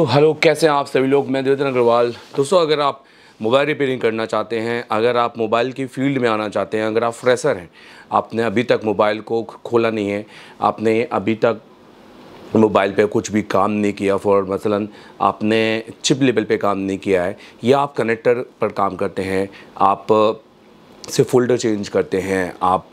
So hello कैसे हैं आप सभी लोग? मैं देवेंद्र अग्रवाल। दोस्तों, अगर आप मोबाइल रिपेयरिंग करना चाहते हैं, अगर आप मोबाइल की फ़ील्ड में आना चाहते हैं, अगर आप फ्रेशर हैं, आपने अभी तक मोबाइल को खोला नहीं है, आपने अभी तक मोबाइल पे कुछ भी काम नहीं किया फॉर मसलन आपने चिप लेवल पे काम नहीं किया है, या आप कनेक्टर पर काम करते हैं, आप सिर्फ़ फोल्डर चेंज करते हैं, आप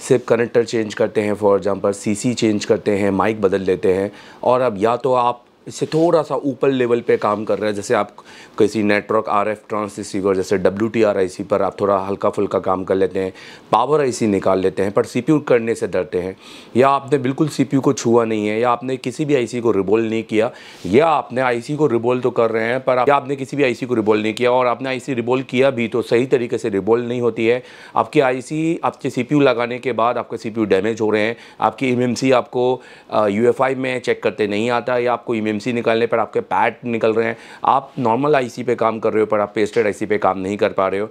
सिर्फ़ कनेक्टर चेंज करते हैं फॉर एग्ज़ाम्पल सीसी चेंज करते हैं माइक बदल लेते हैं, और अब या तो आप इससे थोड़ा सा ऊपर लेवल पे काम कर रहे हैं। जैसे आप किसी नेटवर्क आर एफ़ ट्रांससीवर जैसे W T R I C पर आप थोड़ा हल्का फुल्का काम कर लेते हैं पावर आई सी निकाल लेते हैं, पर सी पी यू करने से डरते हैं। या आपने बिल्कुल सी पी यू को छुआ नहीं है, या आपने किसी भी आई सी को रिबोल नहीं किया, या आपने आई सी को रिबोल तो कर रहे हैं, पर या आपने किसी भी आई सी को रिबोल नहीं किया, और आपने आई सी रिबोल किया भी तो सही तरीके से रिबोल नहीं होती है। आपकी आई सी आपके सी पी यू लगाने के बाद आपके सी पी यू डैमेज हो रहे हैं, आपकी एम एम सी आपको यू एफ़ आई में चेक करते नहीं आता, या आपको ई एम एम निकालने पर आपके पैट निकल रहे हैं। आप नॉर्मल आईसी पे काम कर रहे हो, पर आप पेस्टेड आईसी पे काम नहीं कर पा रहे हो।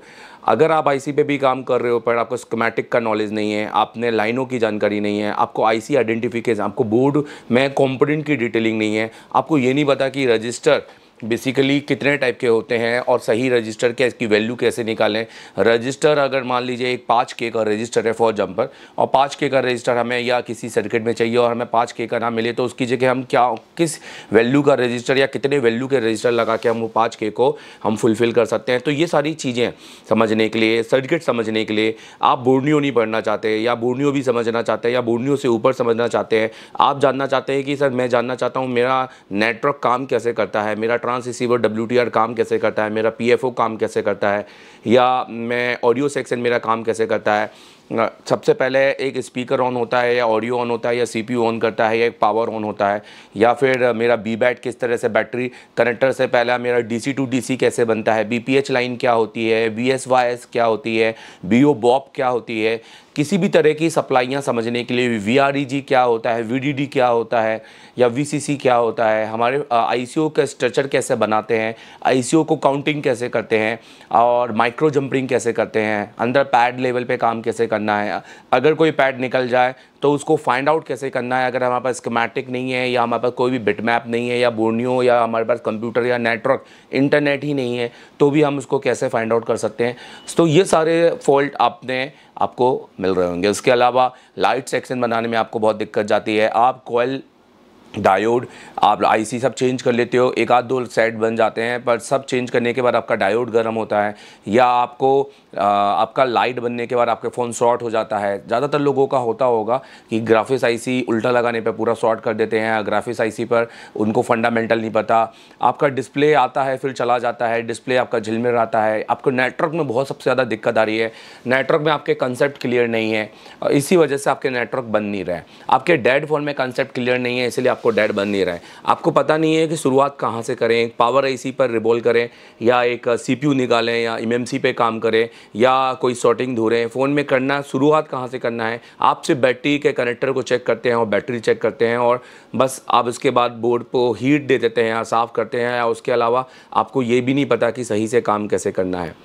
अगर आप आईसी पे भी काम कर रहे हो, पर आपको स्कमेटिक का नॉलेज नहीं है, आपने लाइनों की जानकारी नहीं है, आपको आईसी आइडेंटिफिकेशन आपको बोर्ड में कॉम्पोडेंट की डिटेलिंग नहीं है, आपको ये नहीं पता कि रजिस्टर बेसिकली कितने टाइप के होते हैं और सही रजिस्टर के इसकी वैल्यू कैसे निकालें? रजिस्टर अगर मान लीजिए एक पाँच के का रजिस्टर है, फॉर जंपर और पाँच के का रजिस्टर हमें या किसी सर्किट में चाहिए और हमें पाँच के का ना मिले तो उसकी जगह हम क्या, किस वैल्यू का रजिस्टर या कितने वैल्यू के रजिस्टर लगा के हम वो पाँच के को हम फुलफ़िल कर सकते हैं? तो ये सारी चीज़ें समझने के लिए सर्किट समझने के लिए आप बोर्नियो नहीं पढ़ना चाहते, या बोर्नियो भी समझना चाहते हैं, या बोर्नियो से ऊपर समझना चाहते हैं। आप जानना चाहते हैं कि, सर, मैं जानना चाहता हूँ मेरा नेटवर्क काम कैसे करता है, मेरा ट्रांस रिसीवर डब्ल्यू काम कैसे करता है? मेरा पी एफ़ ओ काम कैसे करता है? या मैं ऑडियो सेक्शन मेरा काम कैसे करता है? सबसे पहले एक स्पीकर ऑन होता है, या ऑडियो ऑन होता है, या सी सीपीयू ऑन करता है, या एक पावर ऑन होता है, या फिर मेरा बी बैट किस तरह से बैटरी कनेक्टर से पहला मेरा डीसी टू डीसी कैसे बनता है? बीपीएच लाइन क्या होती है? वी एस वाई एस क्या होती है? बी ओ बॉप क्या होती है? किसी भी तरह की सप्लाइयाँ समझने के लिए वी जी क्या होता है डी क्या होता है, या सी क्या होता है, हमारे आई सी ओ का स्ट्रक्चर कैसे बनाते हैं आई सी ओ को काउंटिंग कैसे करते हैं, और माइक्रो जंपरिंग कैसे करते हैं, अंदर पैड लेवल पे काम कैसे करना है, अगर कोई पैड निकल जाए तो उसको फाइंड आउट कैसे करना है, अगर हमारे पास स्कमेटिक नहीं है, या हमारे पास कोई भी बिटमैप नहीं है, या बोर्नियो, या हमारे पास कंप्यूटर या नेटवर्क इंटरनेट ही नहीं है तो भी हम उसको कैसे फाइंड आउट कर सकते हैं। तो ये सारे फॉल्ट आपने आपको मिल रहे होंगे। उसके अलावा लाइट सेक्शन बनाने में आपको बहुत दिक्कत जाती है। आप कोयल डायोड आप आईसी सब चेंज कर लेते हो एक आध दो सेट बन जाते हैं पर सब चेंज करने के बाद आपका डायोड गर्म होता है या आपको आ, आपका लाइट बनने के बाद आपके फ़ोन शॉर्ट हो जाता है। ज़्यादातर लोगों का होता होगा कि ग्राफिक्स आईसी उल्टा लगाने पर पूरा शॉर्ट कर देते हैं ग्राफिक्स आईसी पर उनको फंडामेंटल नहीं पता। आपका डिस्प्ले आता है फिर चला जाता है डिस्प्ले आपका झिलमिल आता है। आपको नेटवर्क में बहुत सबसे ज़्यादा दिक्कत आ रही है। नेटवर्क में आपके कंसेप्ट क्लियर नहीं है इसी वजह से आपके नेटवर्क बन नहीं रहे आपके डेड फ़ोन में कंसेप्ट क्लियर नहीं है इसलिए आपको डेड बन नहीं रहा है। आपको पता नहीं है कि शुरुआत कहाँ से करें पावर आईसी पर रिबोल करें, या एक सीपीयू निकालें, या एमएमसी पे काम करें, या कोई शॉर्टिंग धोरें। फ़ोन में करना, शुरुआत कहाँ से करना है? आप सिर्फ़ बैटरी के कनेक्टर को चेक करते हैं और बैटरी चेक करते हैं और बस आप उसके बाद बोर्ड को हीट दे देते हैं या साफ़ करते हैं या उसके अलावा आपको ये भी नहीं पता कि सही से काम कैसे करना है।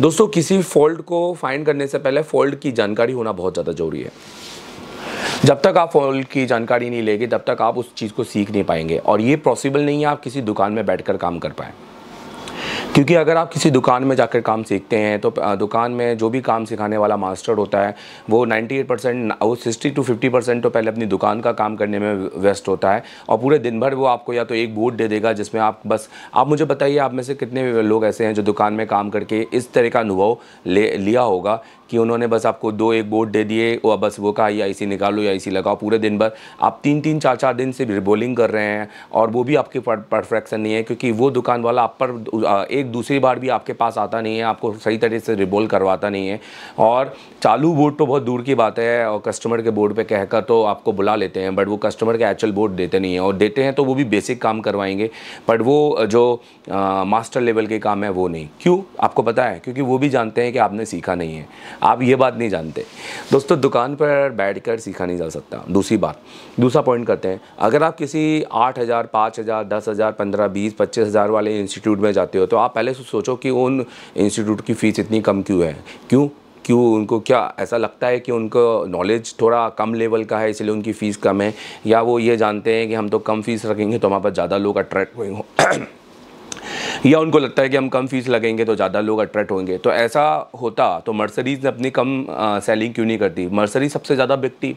दोस्तों, किसी फॉल्ट को फाइंड करने से पहले फॉल्ट की जानकारी होना बहुत ज़्यादा ज़रूरी है। जब तक आप फॉल की जानकारी नहीं लेंगे, तब तक आप उस चीज़ को सीख नहीं पाएँगे। और ये पॉसिबल नहीं है आप किसी दुकान में बैठकर काम कर पाएँ। क्योंकि अगर आप किसी दुकान में जाकर काम सीखते हैं तो दुकान में जो भी काम सिखाने वाला मास्टर होता है, वो 98 परसेंट वो सिक्सटी टू फिफ्टी परसेंट तो पहले अपनी दुकान का काम करने में व्यस्त होता है। और पूरे दिन भर वो आपको या तो एक बोर्ड दे देगा, जिसमें आप बस, आप मुझे बताइए आप में से कितने लोग ऐसे हैं जो दुकान में काम करके इस तरह का अनुभव ले, लिया होगा कि उन्होंने बस आपको दो एक बोर्ड दे दिए और बस वो कहा, ये आई निकालो, या आई लगाओ। पूरे दिन भर आप तीन तीन चार चार दिन से रिबोलिंग कर रहे हैं और वो भी आपकी परफेक्शन नहीं है क्योंकि वो दुकान वाला आप पर एक दूसरी बार भी आपके पास आता नहीं है, आपको सही तरीके से रिबोल करवाता नहीं है। और चालू बोर्ड तो बहुत दूर की बात है और कस्टमर के बोर्ड पर कहकर तो आपको बुला लेते हैं बट वो कस्टमर के एक्चुअल बोर्ड देते नहीं हैं। और देते हैं तो वो भी बेसिक काम करवाएँगे बट वो, जो मास्टर लेवल के काम है वो नहीं। क्यों? आपको पता है, क्योंकि वो भी जानते हैं कि आपने सीखा नहीं है। आप ये बात नहीं जानते। दोस्तों, दुकान पर बैठ कर सीखा नहीं जा सकता। दूसरी बात, दूसरा पॉइंट करते हैं। अगर आप किसी आठ हज़ार, पाँच हज़ार, दस हज़ार, पंद्रह, बीस, पच्चीस हज़ार वाले इंस्टीट्यूट में जाते हो तो आप पहले सोचो कि उन इंस्टीट्यूट की फ़ीस इतनी कम क्यों है? क्यों? क्यों उनको क्या ऐसा लगता है कि उनको नॉलेज थोड़ा कम लेवल का है, इसलिए उनकी फ़ीस कम है? या वो ये जानते हैं कि हम तो कम फ़ीस रखेंगे तो हमारे पास ज़्यादा लोग अट्रैक्ट होंगे या उनको लगता है कि हम कम फ़ीस लगेंगे तो ज़्यादा लोग अट्रैक्ट होंगे। तो ऐसा होता तो मर्सरीज ने अपनी कम सेलिंग क्यों नहीं करती मर्सरी सबसे ज़्यादा बिकती।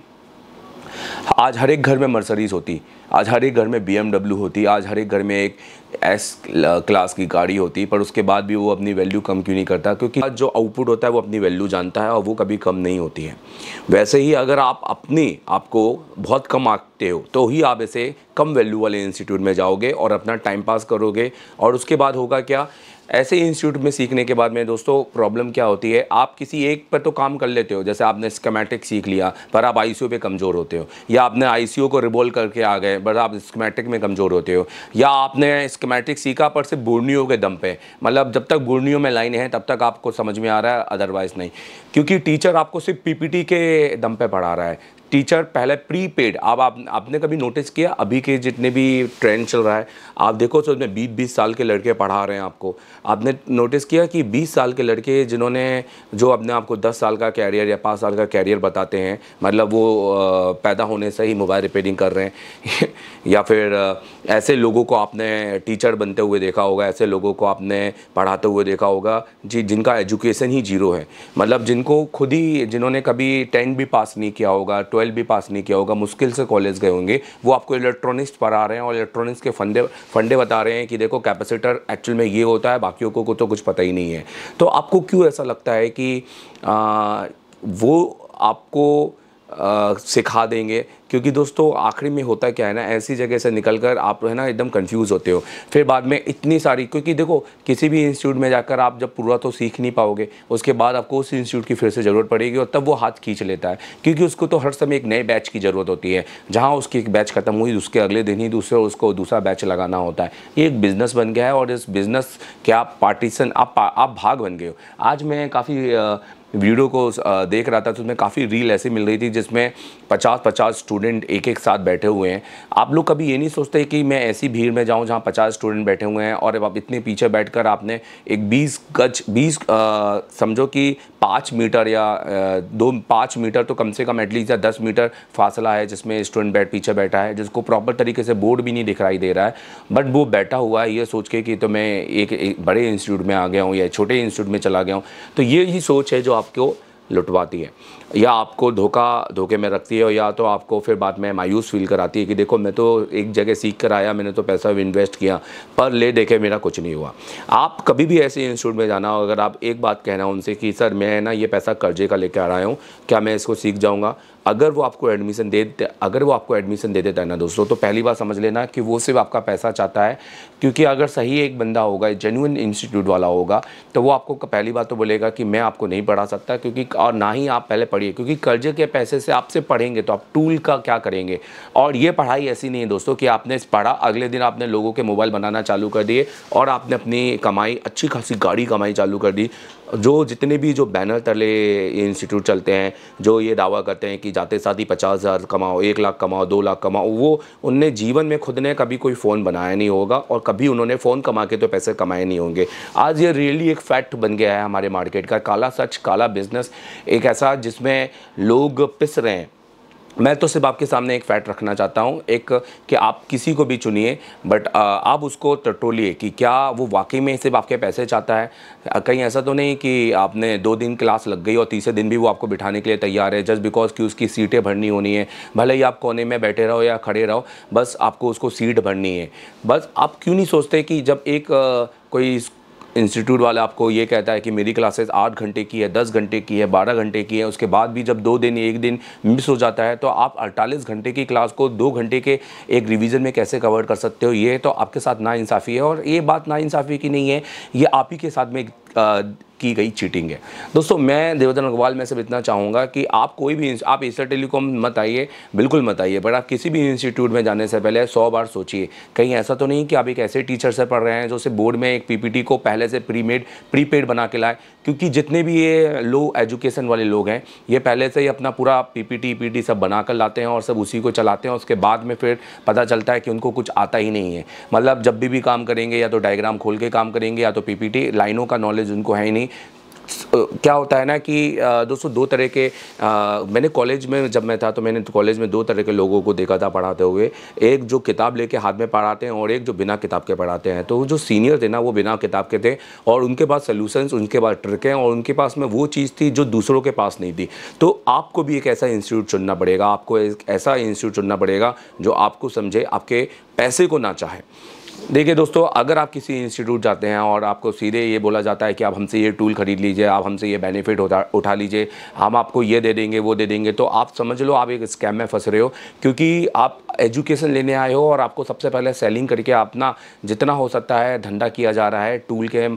आज हर एक घर में मर्सरीज होती, आज हर एक घर में बीएमडब्ल्यू होती, आज हर एक घर में एक एस क्लास की गाड़ी होती, पर उसके बाद भी वो अपनी वैल्यू कम क्यों नहीं करता? क्योंकि आज जो आउटपुट होता है वो अपनी वैल्यू जानता है और वो कभी कम नहीं होती है। वैसे ही अगर आप अपनी, आपको बहुत कम आते हो तो ही आप ऐसे कम वैल्यू वाले इंस्टीट्यूट में जाओगे और अपना टाइम पास करोगे। और उसके बाद होगा क्या? ऐसे इंस्टीट्यूट में सीखने के बाद में, दोस्तों प्रॉब्लम क्या होती है? आप किसी एक पर तो काम कर लेते हो, जैसे आपने स्केमेटिक सीख लिया, पर आप आईसीओ पे कमज़ोर होते हो, या आपने आईसीओ को रिबोल करके आ गए, पर आप स्कमेटिक में कमज़ोर होते हो, या आपने स्कमेटिक सीखा पर सिर्फ़ बुर्नियों के दम पे मतलब जब तक बुर्नियों में लाइन है, तब तक आपको समझ में आ रहा है अदरवाइज़ नहीं, क्योंकि टीचर आपको सिर्फ़ पीपीटी के दम पे पढ़ा रहा है। टीचर पहले प्री पेड अब आप, आपने कभी नोटिस किया? अभी के जितने भी ट्रेंड चल रहा है, आप देखो तो उसमें बीस बीस साल के लड़के पढ़ा रहे हैं आपको। आपने नोटिस किया कि बीस साल के लड़के जिन्होंने, जो अपने आपको दस साल का कैरियर या पाँच साल का कैरियर बताते हैं मतलब वो पैदा होने से ही मोबाइल रिपेयरिंग कर रहे हैं, या फिर ऐसे लोगों को आपने टीचर बनते हुए देखा होगा, ऐसे लोगों को आपने पढ़ाते हुए देखा होगा, जी, जिनका एजुकेशन ही ज़ीरो है। मतलब जिनको खुद ही, जिन्होंने कभी टेंथ भी पास नहीं किया होगा ट्वेल्व भी पास नहीं किया होगा मुश्किल से कॉलेज गए होंगे। वो आपको इलेक्ट्रॉनिक्स पढ़ा रहे हैं और इलेक्ट्रॉनिक्स के फंडे फंडे बता रहे हैं कि देखो कैपेसिटर एक्चुअल में ये होता है बाकियों को, तो कुछ पता ही नहीं है। तो आपको क्यों ऐसा लगता है कि आ, वो आपको सिखा देंगे। क्योंकि दोस्तों, आखिरी में होता क्या है ना, ऐसी जगह से निकल कर आप है ना, एकदम कंफ्यूज होते हो। फिर बाद में इतनी सारी, क्योंकि देखो, किसी भी इंस्टीट्यूट में जाकर आप जब पूरा तो सीख नहीं पाओगे, उसके बाद आपको उस इंस्टीट्यूट की फिर से ज़रूरत पड़ेगी और तब वो हाथ खींच लेता है। क्योंकि उसको तो हर समय एक नए बैच की ज़रूरत होती है। जहाँ उसकी एक बैच ख़त्म हुई, उसके अगले दिन ही दूसरे उसको दूसरा बैच लगाना होता है। ये एक बिज़नेस बन गया है और इस बिज़नेस के आप पार्टीसन आप आप भाग बन गए हो। आज मैं काफ़ी वीडियो को देख रहा था तो उसमें काफ़ी रील ऐसी मिल रही थी जिसमें 50 50 स्टूडेंट एक एक साथ बैठे हुए हैं। आप लोग कभी ये नहीं सोचते कि मैं ऐसी भीड़ में जाऊँ जहाँ 50 स्टूडेंट बैठे हुए हैं और अब इतने पीछे बैठकर आपने एक 20 गज 20 समझो कि पाँच मीटर या दो पाँच मीटर तो कम से कम एटलीस्ट या दस मीटर फासला है जिसमें स्टूडेंट बैठ पीछे बैठा है जिसको प्रॉपर तरीके से बोर्ड भी नहीं दिखाई दे रहा है। बट वो बैठा हुआ है ये सोच के कि तो मैं एक, एक बड़े इंस्टीट्यूट में आ गया हूँ या छोटे इंस्टीट्यूट में चला गया हूँ। तो ये ही सोच है जो आपको लुटवाती है। या आपको धोखा धोखे में रखती है, या तो आपको फिर बाद में मायूस फील कराती है कि देखो, मैं तो एक जगह सीख कर आया, मैंने तो पैसा इन्वेस्ट किया, पर ले देखे मेरा कुछ नहीं हुआ। आप कभी भी ऐसे इंस्टीट्यूट में जाना हो अगर आप एक बात कहना उनसे कि, सर, मैं ना ये पैसा कर्जे का लेकर आ रहा हूँ, क्या मैं इसको सीख जाऊँगा? अगर वो आपको एडमिशन दे अगर वो आपको एडमिशन दे देता है ना दोस्तों तो पहली बात समझ लेना कि वो सिर्फ़ आपका पैसा चाहता है, क्योंकि अगर सही एक बंदा होगा जेन्यून इंस्टीट्यूट वाला होगा तो वो आपको पहली बात तो बोलेगा कि मैं आपको नहीं पढ़ा सकता, क्योंकि और ना ही आप पहले पढ़िए, क्योंकि कर्जे के पैसे से आपसे पढ़ेंगे तो आप टूल का क्या करेंगे? और ये पढ़ाई ऐसी नहीं है दोस्तों कि आपने पढ़ा, अगले दिन आपने लोगों के मोबाइल बनाना चालू कर दिए, और आपने अपनी कमाई, अच्छी खासी गाड़ी कमाई चालू कर दी जो जितने भी जो बैनर तले इंस्टीट्यूट चलते हैं, जो ये दावा करते हैं कि जाते साथ ही पचास हज़ार कमाओ, एक लाख कमाओ, दो लाख कमाओ, वो उनने जीवन में खुद ने कभी कोई फ़ोन बनाया नहीं होगा और कभी उन्होंने फ़ोन कमा के तो पैसे कमाए नहीं होंगे। आज ये रियली एक फैक्ट बन गया है हमारे मार्केट का। काला सच, काला बिज़नेस एक ऐसा जिसमें लोग पिस रहे हैं। मैं तो सिर्फ़ आपके सामने एक फैक्ट रखना चाहता हूँ, एक कि आप किसी को भी चुनिए बट आप उसको टटोलिए कि क्या वो वाकई में सिर्फ़ आपके पैसे चाहता है? कहीं ऐसा तो नहीं कि आपने दो दिन क्लास लग गई और तीसरे दिन भी वो आपको बिठाने के लिए तैयार है जस्ट बिकॉज़ कि उसकी सीटें भरनी होनी है। भले ही आप कोने में बैठे रहो या खड़े रहो, बस आपको उसको सीट भरनी है। बस आप क्यों नहीं सोचते कि जब एक कोई इंस्टीट्यूट वाला आपको ये कहता है कि मेरी क्लासेस आठ घंटे की है, दस घंटे की है, बारह घंटे की है, उसके बाद भी जब दो दिन, एक दिन मिस हो जाता है तो आप अड़तालीस घंटे की क्लास को दो घंटे के एक रिवीजन में कैसे कवर कर सकते हो? ये तो आपके साथ ना इंसाफ़ी है और ये बात ना इंसाफ़ी की नहीं है, ये आप ही के साथ में की गई चीटिंग है। दोस्तों, मैं देवधन अग्रवाल, में सिर्फ़ इतना चाहूँगा कि आप कोई भी आप एसर टेलीकॉम मत आइए, बिल्कुल मत आइए, बट आप किसी भी इंस्टीट्यूट में जाने से पहले सौ बार सोचिए। कहीं ऐसा तो नहीं कि आप एक ऐसे टीचर से पढ़ रहे हैं जो सिर्फ़ बोर्ड में एक पीपीटी को पहले से प्रीमेड प्रीपेड बना के लाए, क्योंकि जितने भी ये लो एजुकेशन वाले लोग हैं, ये पहले से ही अपना पूरा पीपीटी पीटी सब बना कर लाते हैं और सब उसी को चलाते हैं, उसके बाद में फिर पता चलता है कि उनको कुछ आता ही नहीं है। मतलब जब भी भी काम करेंगे, या तो डायग्राम खोल के काम करेंगे, या तो पीपीटी लाइनों का नॉलेज उनको है ही नहीं। क्या होता है ना कि दोस्तों दो तरह के आ, मैंने कॉलेज में जब मैं था तो मैंने कॉलेज में दो तरह के लोगों को देखा था पढ़ाते हुए। एक जो किताब लेके हाथ में पढ़ाते हैं और एक जो बिना किताब के पढ़ाते हैं। तो जो सीनियर थे ना वो बिना किताब के थे और उनके पास सोल्यूशंस उनके पास ट्रिकें और उनके पास में वो चीज़ थी जो दूसरों के पास नहीं थी। तो आपको भी एक ऐसा इंस्टीट्यूट चुनना पड़ेगा आपको एक ऐसा इंस्टीट्यूट चुनना पड़ेगा जो आपको समझे आपके पैसे को ना चाहे। देखिए दोस्तों, अगर आप किसी इंस्टीट्यूट जाते हैं और आपको सीधे ये बोला जाता है कि आप हमसे ये टूल खरीद लीजिए, आप हमसे ये बेनिफिट उठा उठा लीजिए, हम आपको ये दे देंगे, वो दे देंगे तो आप समझ लो आप एक स्कैम में फंस रहे हो, क्योंकि आप एजुकेशन लेने आए हो और आपको सबसे पहले सेलिंग करके अपना जितना हो सकता है धंधा किया जा रहा है टूल के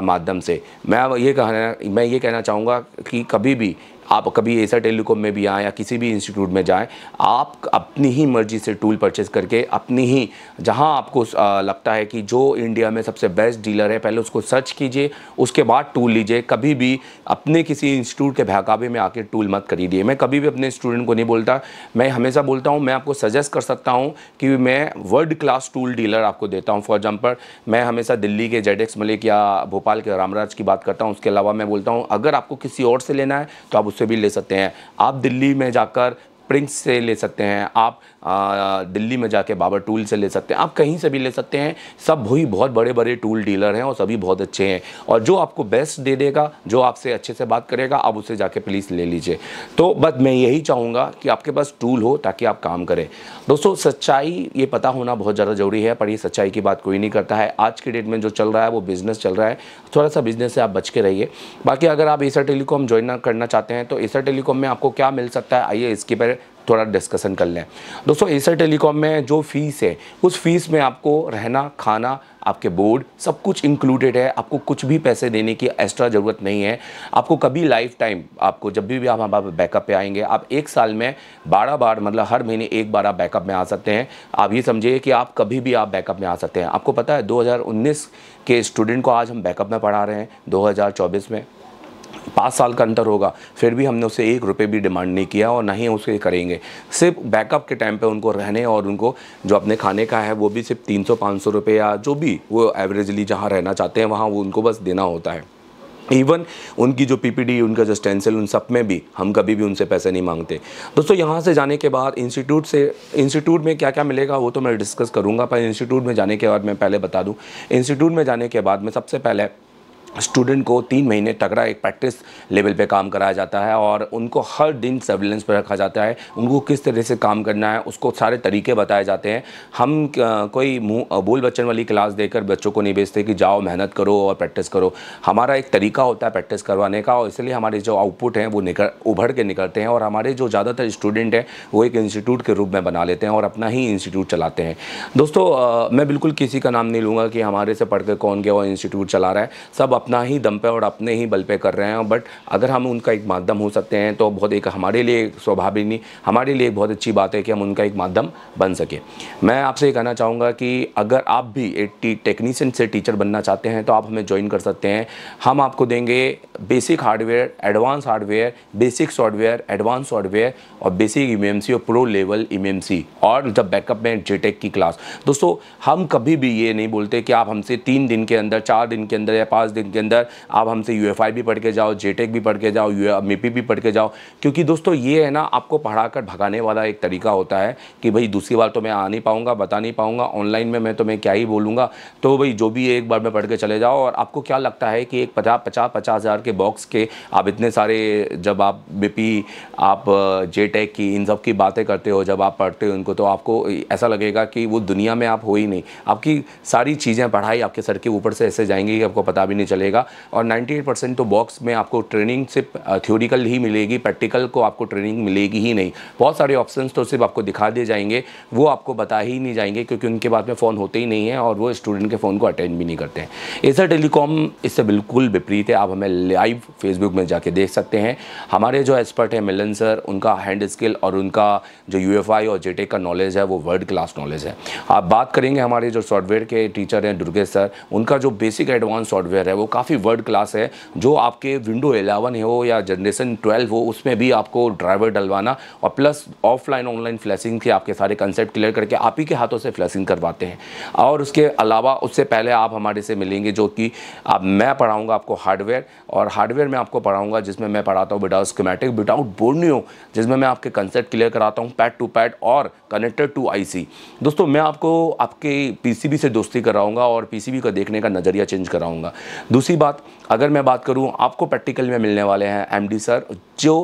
माध्यम से। मैं ये कहना, मैं ये कहना चाहूँगा कि कभी भी आप कभी एसर टेलीकॉम में भी आएँ या किसी भी इंस्टीट्यूट में जाएँ, आप अपनी ही मर्ज़ी से टूल परचेज़ करके अपनी ही, जहाँ आपको लगता है कि जो इंडिया में सबसे बेस्ट डीलर है, पहले उसको सर्च कीजिए, उसके बाद टूल लीजिए, कभी भी अपने किसी इंस्टीट्यूट के बहकावे में आके टूल मत खरीदिए। मैं कभी भी अपने स्टूडेंट को नहीं बोलता, मैं हमेशा बोलता हूँ, मैं आपको सजेस्ट कर सकता हूँ कि मैं वर्ल्ड क्लास टूल डीलर आपको देता हूँ। फॉर एग्ज़ाम्पल मैं हमेशा दिल्ली के जेड एक्स मलिक या भोपाल के रामराज की बात करता हूँ, उसके अलावा मैं बोलता हूँ, अगर आपको किसी और से लेना है तो आप उससे भी ले सकते हैं। आप दिल्ली में जाकर प्रिंस से ले सकते हैं। आप दिल्ली में जाके बाबर टूल से ले सकते हैं। आप कहीं से भी ले सकते हैं। सब वही बहुत बड़े बड़े टूल डीलर हैं और सभी बहुत अच्छे हैं। और जो आपको बेस्ट दे देगा, जो आपसे अच्छे से बात करेगा, आप उसे जाके प्लीज़ ले लीजिए। तो बस मैं यही चाहूँगा कि आपके पास टूल हो ताकि आप काम करें। दोस्तों, सच्चाई ये पता होना बहुत ज़्यादा ज़रूरी है, पर ये सच्चाई की बात कोई नहीं करता है। आज की डेट में जो चल रहा है, वो बिज़नेस चल रहा है। थोड़ा सा बिज़नेस से आप बच के रहिए। बाकी अगर आप एसर टेलीकॉम ज्वाइन करना चाहते हैं तो एसर टेलीकॉम में आपको क्या मिल सकता है? आइए इसके पर थोड़ा डिस्कशन कर लें। दोस्तों एसर टेलीकॉम में जो फ़ीस है उस फ़ीस में आपको रहना खाना आपके बोर्ड सब कुछ इंक्लूडेड है। आपको कुछ भी पैसे देने की एक्स्ट्रा ज़रूरत नहीं है। आपको कभी लाइफ टाइम आपको जब भी, आप हमारे बैकअप पे आएँगे आप एक साल में बारह बार मतलब हर महीने एक बार आप बैकअप में आ सकते हैं। आप ये समझिए कि आप कभी भी आप बैकअप में आ सकते हैं। आपको पता है 2019 के स्टूडेंट को आज हम बैकअप में पढ़ा रहे हैं 2024 में। पाँच साल का अंतर होगा, फिर भी हमने उससे एक रुपये भी डिमांड नहीं किया और ना ही उसे करेंगे। सिर्फ़ बैकअप के टाइम पे उनको रहने और उनको जो अपने खाने का है, वो भी सिर्फ़ तीन सौ, पाँच सौ रुपये या जो भी वो एवरेजली जहाँ रहना चाहते हैं, वहाँ वो उनको बस देना होता है। इवन उनकी जो पीपीडी उनका जो स्टेंसिल उन सब में भी हम कभी भी उनसे पैसे नहीं मांगते। दोस्तों, यहाँ से जाने के बाद इंस्टीट्यूट से इंस्टीट्यूट में क्या क्या मिलेगा, वो तो मैं डिस्कस करूँगा, पर इंस्टीट्यूट में जाने के बाद मैं पहले बता दूँ। इंस्टीट्यूट में जाने के बाद मैं सबसे पहले स्टूडेंट को तीन महीने तगड़ा एक प्रैक्टिस लेवल पे काम कराया जाता है और उनको हर दिन सर्विलेंस पर रखा जाता है। उनको किस तरह से काम करना है, उसको सारे तरीके बताए जाते हैं। हम कोई मुँह बोल बच्चन वाली क्लास देकर बच्चों को नहीं भेजते कि जाओ, मेहनत करो और प्रैक्टिस करो। हमारा एक तरीका होता है प्रैक्टिस करवाने का और इसलिए हमारे जो आउटपुट हैं वो निकल, उभर के निकलते हैं और हमारे जो ज़्यादातर स्टूडेंट हैं वो एक इंस्टीट्यूट के रूप में बना लेते हैं और अपना ही इंस्टीट्यूट चलाते हैं। दोस्तों मैं बिल्कुल किसी का नाम नहीं लूँगा कि हमारे से पढ़ कर कौन गया वो इंस्टीट्यूट चला रहा है। सब अपना ही दम पे और अपने ही बल पे कर रहे हैं बट अगर हम उनका एक माध्यम हो सकते हैं तो बहुत एक हमारे लिए स्वाभाविक नहीं, हमारे लिए बहुत अच्छी बात है कि हम उनका एक माध्यम बन सके। मैं आपसे ये कहना चाहूँगा कि अगर आप भी एक टेक्नीशियन से टीचर बनना चाहते हैं तो आप हमें ज्वाइन कर सकते हैं। हम आपको देंगे basic hardware advance hardware basic software advance software और बेसिक ई और प्रो लेवल ई और जब बैकअप में जेटेक की क्लास दोस्तों, हम कभी भी ये नहीं बोलते कि आप हमसे तीन दिन के अंदर, चार दिन के अंदर या पाँच दिन के अंदर, आप हमसे यूएफआई भी पढ़ के जाओ जेटेक भी पढ़ के जाओ यू मेपी भी पढ़ के जाओ। क्योंकि दोस्तों, ये है ना, आपको पढ़ाकर भगाने वाला एक तरीका होता है कि भाई, दूसरी बार तो मैं आ नहीं पाऊँगा, बता नहीं पाऊँगा ऑनलाइन में मैं तो मैं क्या ही बोलूँगा। तो भाई, जो भी एक बार में पढ़ के चले जाओ, और आपको क्या लगता है कि एक पचास पचास पचास हज़ार के बॉक्स के आप इतने सारे, जब आप बीपी आप जे टेक की, इन सब की बातें करते हो, जब आप पढ़ते हो उनको तो आपको ऐसा लगेगा कि वो दुनिया में आप हो ही नहीं। आपकी सारी चीज़ें, पढ़ाई आपके सर के ऊपर से ऐसे जाएँगी कि आपको पता भी नहीं और 98 परसेंट तो बॉक्स में आपको ट्रेनिंग सिर्फ़ थ्योरिकल ही मिलेगी प्रैक्टिकल को आपको ट्रेनिंग मिलेगी ही नहीं। बहुत सारे ऑप्शन तो सिर्फ़ आपको दिखा दिए जाएँगे, वो आपको बता ही नहीं जाएँगे, क्योंकि उनके बाद में फ़ोन होते ही नहीं है और वो स्टूडेंट के फ़ोन को अटेंड भी नहीं करते हैं। एसर टेलीकॉम इससे बिल्कुल विपरीत है। आप हमें लाइव फेसबुक में जाके देख सकते हैं। हमारे जो एक्सपर्ट हैं मिलन सर, उनका हैंड स्किल और उनका जो यूएफआई और जे का नॉलेज है, वो वर्ल्ड क्लास नॉलेज है। आप बात करेंगे हमारे जो सॉफ्टवेयर के टीचर हैं दुर्गेश सर, उनका जो बेसिक एडवांस सॉफ्टवेयर है, वो काफ़ी वर्ड क्लास है, जो आपके विंडो 11 हो या जनरेशन 12 हो, उसमें भी आपको ड्राइवर डलवाना और प्लस ऑफलाइन ऑनलाइन फ्लैशिंग के आपके सारे कंसेप्ट क्लियर करके आप ही के हाथों से फ्लैशिंग करवाते हैं। और उसके अलावा उससे पहले आप हमारे से मिलेंगे, जो कि आप, मैं पढ़ाऊँगा आपको हार्डवेयर और हार्डवेयर में आपको पढ़ाऊँगा, जिसमें मैं पढ़ाता हूँ विदाउट स्कीमेटिक विदाउट बोर्नियो जिसमें मैं आपके कंसेप्ट क्लियर कराता हूँ पैड टू पैड और कनेक्टेड टू आईसी दोस्तों, मैं आपको आपके पीसीबी से दोस्ती कराऊँगा और पीसीबी का देखने का नज़रिया चेंज कराऊँगा। दूसरी बात, अगर मैं बात करूँ, आपको प्रैक्टिकल में मिलने वाले हैं एमडी सर जो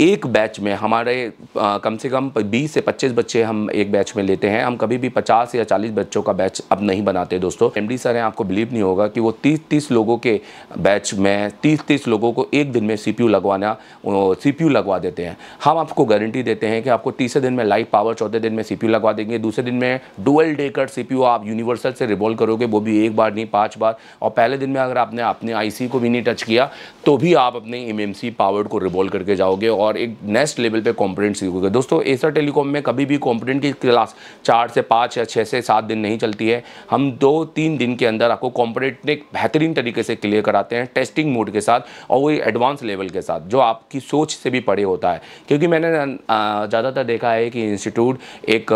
एक बैच में हमारे कम से कम 20 से 25 बच्चे हम एक बैच में लेते हैं। हम कभी भी 50 या 40 बच्चों का बैच अब नहीं बनाते दोस्तों। एमडी सर हैं, आपको बिलीव नहीं होगा कि वो 30-30 लोगों के बैच में 30-30 लोगों को एक दिन में सीपीयू लगवाना सीपीयू लगवा देते हैं। हम आपको गारंटी देते हैं कि आपको तीसरे दिन में लाइव पावर, चौथे दिन में सीपीयू लगवा देंगे। दूसरे दिन में डुअल डेकर सी आप यूनिवर्सल से रिवॉल्व करोगे, वो भी एक बार नहीं, पाँच बार। और पहले दिन में अगर आपने अपने आई को भी नहीं टच किया तो भी आप अपने एम पावर्ड को रिवॉल्व करके जाओगे और और एक नेक्स्ट लेवल पे कॉम्पोनेंट सीखोगे दोस्तों एसर टेलीकॉम में कभी भी कॉम्पिडेंट की क्लास चार से पाँच या छः से सात दिन नहीं चलती है। हम दो तीन दिन के अंदर आपको कॉम्पिडेंट एक बेहतरीन तरीके से क्लियर कराते हैं टेस्टिंग मोड के साथ और वो एडवांस लेवल के साथ, जो आपकी सोच से भी पड़े होता है। क्योंकि मैंने ज़्यादातर देखा है कि इंस्टीट्यूट एक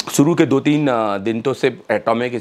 शुरू के दो तीन दिन तो सिर्फ़ एटॉमिक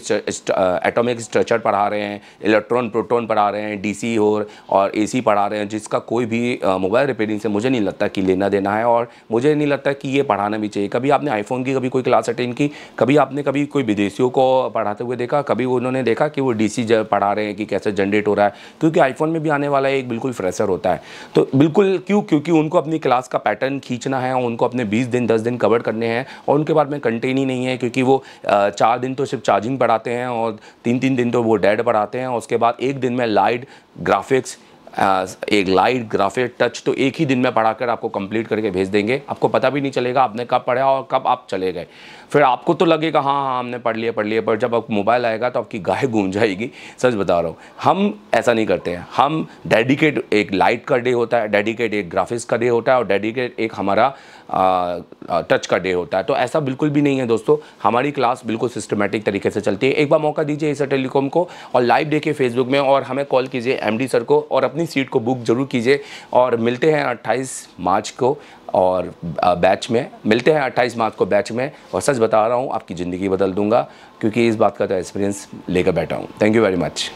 एटॉमिक स्ट्रक्चर पढ़ा रहे हैं इलेक्ट्रॉन प्रोटॉन पढ़ा रहे हैं डीसी और और एसी पढ़ा रहे हैं, जिसका कोई भी मोबाइल रिपेयरिंग से मुझे नहीं लगता कि लेना देना है और मुझे नहीं लगता कि ये पढ़ाना भी चाहिए। कभी आपने आईफोन की कभी कोई क्लास अटेंड की? कभी आपने कभी कोई विदेशियों को पढ़ाते हुए देखा? कभी उन्होंने देखा कि वो डीसी पढ़ा रहे हैं कि कैसे जनरेट हो रहा है? क्योंकि आईफोन में भी आने वाला एक बिल्कुल फ्रेशर होता है। तो बिल्कुल क्यों? क्योंकि उनको अपनी क्लास का पैटर्न खींचना है, उनको अपने बीस दिन, दस दिन कवर करने हैं और उनके बाद में कंटेन ही नहीं है, क्योंकि वो चार दिन तो सिर्फ़ चार्जिंग पढ़ाते हैं और तीन तीन दिन तो वो डेड पढ़ाते हैं। उसके बाद एक दिन में लाइट ग्राफिक्स एक लाइट ग्राफिक टच तो एक ही दिन में पढ़ाकर आपको कंप्लीट करके भेज देंगे। आपको पता भी नहीं चलेगा आपने कब पढ़ा और कब आप चले गए। फिर आपको तो लगेगा हाँ हाँ हमने पढ़ लिया पढ़ लिया, पर जब आप मोबाइल आएगा तो आपकी गाय गूंज जाएगी। सच बता रहा हूँ, हम ऐसा नहीं करते हैं। हम डेडिकेट एक लाइट का डे होता है डेडिकेट एक ग्राफिक्स का डे होता है और डेडिकेट एक हमारा टच का डे होता है। तो ऐसा बिल्कुल भी नहीं है दोस्तों। हमारी क्लास बिल्कुल सिस्टमेटिक तरीके से चलती है। एक बार मौका दीजिए इस टेलीकॉम को और लाइव देखिए फेसबुक में और हमें कॉल कीजिए एमडी सर को और अपनी सीट को बुक ज़रूर कीजिए। और मिलते हैं 28 मार्च को और बैच में। मिलते हैं 28 मार्च को बैच में। और सच बता रहा हूँ, आपकी ज़िंदगी बदल दूँगा, क्योंकि इस बात का तो एक्सपीरियंस लेकर बैठा हूँ। Thank you very much